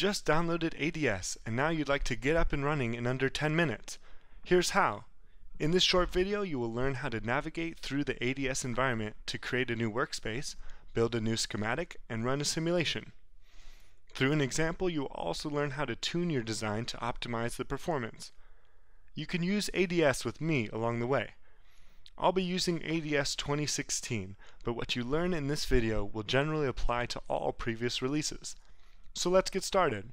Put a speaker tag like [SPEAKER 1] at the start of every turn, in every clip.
[SPEAKER 1] just downloaded ADS and now you'd like to get up and running in under 10 minutes. Here's how. In this short video, you will learn how to navigate through the ADS environment to create a new workspace, build a new schematic, and run a simulation. Through an example, you will also learn how to tune your design to optimize the performance. You can use ADS with me along the way. I'll be using ADS 2016, but what you learn in this video will generally apply to all previous releases. So let's get started.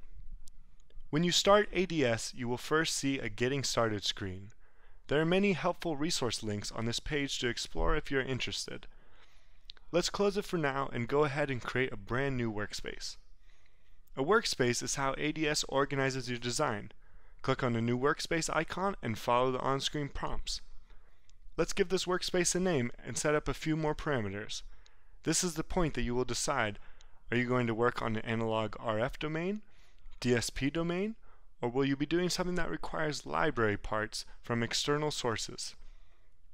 [SPEAKER 1] When you start ADS, you will first see a Getting Started screen. There are many helpful resource links on this page to explore if you're interested. Let's close it for now and go ahead and create a brand new workspace. A workspace is how ADS organizes your design. Click on the new workspace icon and follow the on-screen prompts. Let's give this workspace a name and set up a few more parameters. This is the point that you will decide are you going to work on an analog RF domain, DSP domain, or will you be doing something that requires library parts from external sources?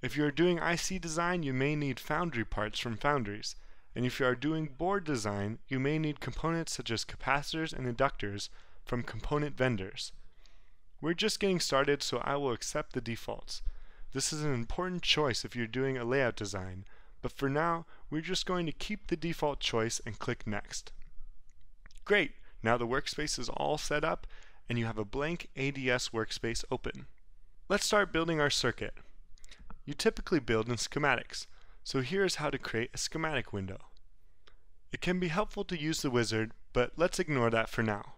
[SPEAKER 1] If you are doing IC design, you may need foundry parts from foundries, and if you are doing board design, you may need components such as capacitors and inductors from component vendors. We're just getting started, so I will accept the defaults. This is an important choice if you're doing a layout design, but for now, we're just going to keep the default choice and click Next. Great! Now the workspace is all set up and you have a blank ADS workspace open. Let's start building our circuit. You typically build in schematics, so here's how to create a schematic window. It can be helpful to use the wizard, but let's ignore that for now.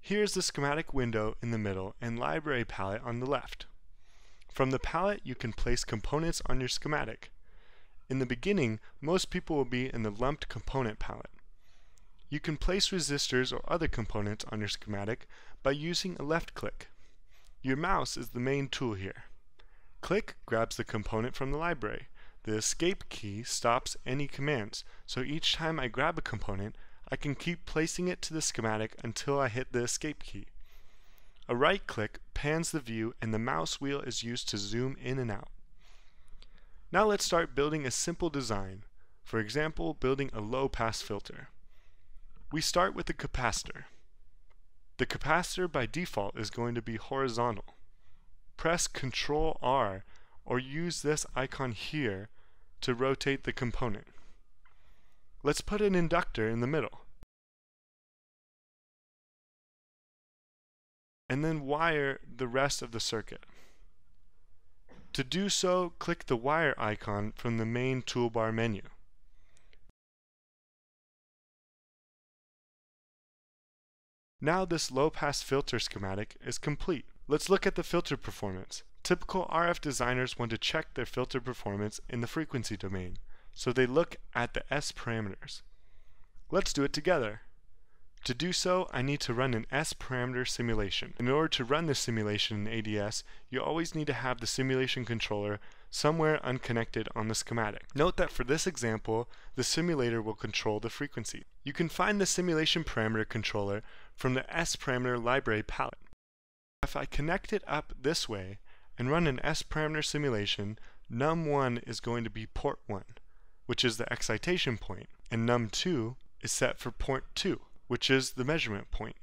[SPEAKER 1] Here's the schematic window in the middle and library palette on the left. From the palette, you can place components on your schematic. In the beginning, most people will be in the lumped component palette. You can place resistors or other components on your schematic by using a left click. Your mouse is the main tool here. Click grabs the component from the library. The escape key stops any commands, so each time I grab a component, I can keep placing it to the schematic until I hit the escape key. A right click pans the view and the mouse wheel is used to zoom in and out. Now let's start building a simple design. For example, building a low pass filter. We start with the capacitor. The capacitor by default is going to be horizontal. Press Ctrl R or use this icon here to rotate the component. Let's put an inductor in the middle. And then wire the rest of the circuit. To do so, click the wire icon from the main toolbar menu. Now this low-pass filter schematic is complete. Let's look at the filter performance. Typical RF designers want to check their filter performance in the frequency domain, so they look at the S parameters. Let's do it together. To do so, I need to run an S parameter simulation. In order to run this simulation in ADS, you always need to have the simulation controller somewhere unconnected on the schematic. Note that for this example, the simulator will control the frequency. You can find the simulation parameter controller from the S parameter library palette. If I connect it up this way and run an S parameter simulation, num1 is going to be port 1, which is the excitation point, and num2 is set for port 2 which is the measurement point.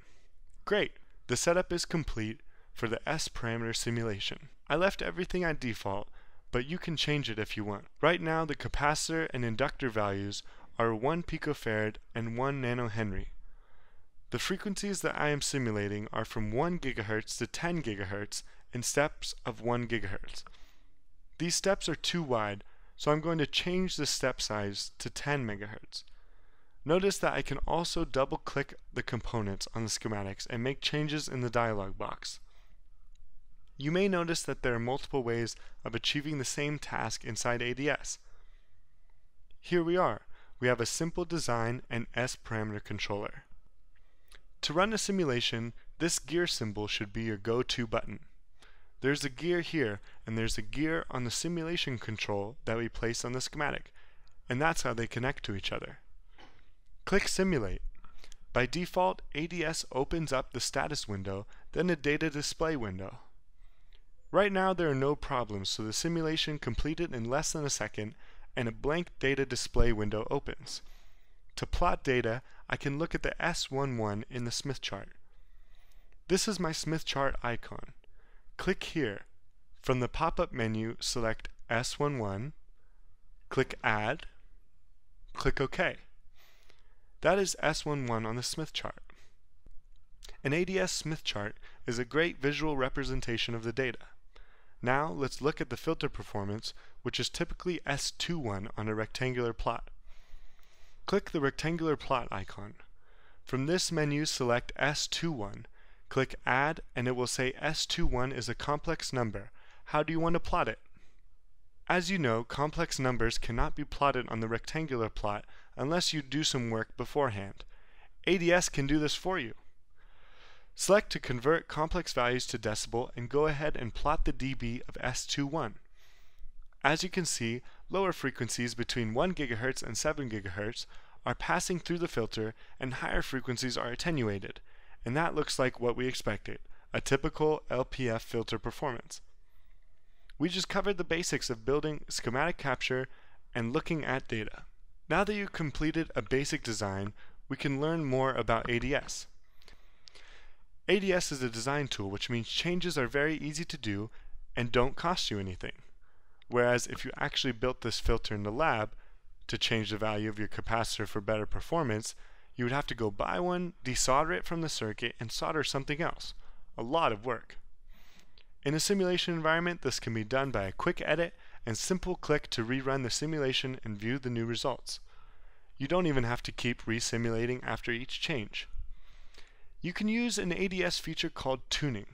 [SPEAKER 1] Great! The setup is complete for the S parameter simulation. I left everything at default, but you can change it if you want. Right now the capacitor and inductor values are 1 picofarad and 1 nanohenry. The frequencies that I am simulating are from 1 GHz to 10 GHz in steps of 1 GHz. These steps are too wide, so I'm going to change the step size to 10 MHz. Notice that I can also double click the components on the schematics and make changes in the dialog box. You may notice that there are multiple ways of achieving the same task inside ADS. Here we are. We have a simple design and S parameter controller. To run a simulation, this gear symbol should be your go-to button. There's a gear here, and there's a gear on the simulation control that we place on the schematic, and that's how they connect to each other. Click Simulate. By default, ADS opens up the status window, then a data display window. Right now there are no problems, so the simulation completed in less than a second and a blank data display window opens. To plot data, I can look at the S11 in the Smith chart. This is my Smith chart icon. Click here. From the pop-up menu, select S11, click Add, click OK. That is S11 on the Smith chart. An ADS Smith chart is a great visual representation of the data. Now let's look at the filter performance, which is typically S21 on a rectangular plot. Click the rectangular plot icon. From this menu select S21, click Add and it will say S21 is a complex number. How do you want to plot it? As you know, complex numbers cannot be plotted on the rectangular plot unless you do some work beforehand. ADS can do this for you. Select to convert complex values to decibel and go ahead and plot the dB of S21. As you can see, lower frequencies between 1 GHz and 7 GHz are passing through the filter and higher frequencies are attenuated, and that looks like what we expected, a typical LPF filter performance. We just covered the basics of building schematic capture and looking at data. Now that you've completed a basic design, we can learn more about ADS. ADS is a design tool, which means changes are very easy to do and don't cost you anything. Whereas if you actually built this filter in the lab to change the value of your capacitor for better performance, you would have to go buy one, desolder it from the circuit, and solder something else. A lot of work. In a simulation environment, this can be done by a quick edit and simple click to rerun the simulation and view the new results. You don't even have to keep resimulating after each change. You can use an ADS feature called tuning.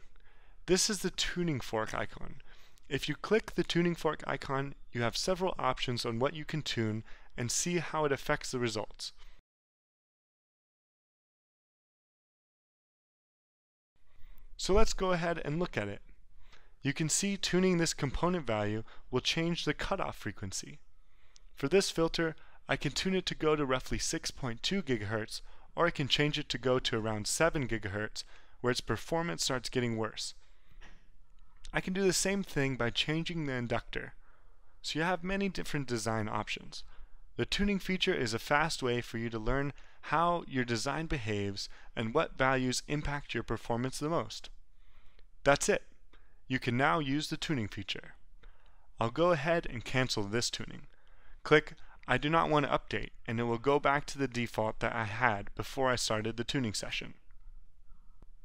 [SPEAKER 1] This is the tuning fork icon. If you click the tuning fork icon, you have several options on what you can tune and see how it affects the results. So let's go ahead and look at it. You can see tuning this component value will change the cutoff frequency. For this filter, I can tune it to go to roughly 6.2 GHz or I can change it to go to around 7 GHz where its performance starts getting worse. I can do the same thing by changing the inductor. So you have many different design options. The tuning feature is a fast way for you to learn how your design behaves and what values impact your performance the most. That's it. You can now use the tuning feature. I'll go ahead and cancel this tuning. Click I do not want to update, and it will go back to the default that I had before I started the tuning session.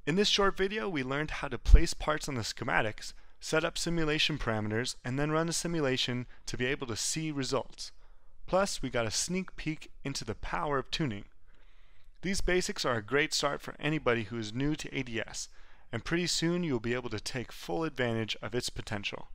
[SPEAKER 1] In this short video, we learned how to place parts on the schematics, set up simulation parameters, and then run a simulation to be able to see results. Plus, we got a sneak peek into the power of tuning. These basics are a great start for anybody who is new to ADS, and pretty soon you'll be able to take full advantage of its potential.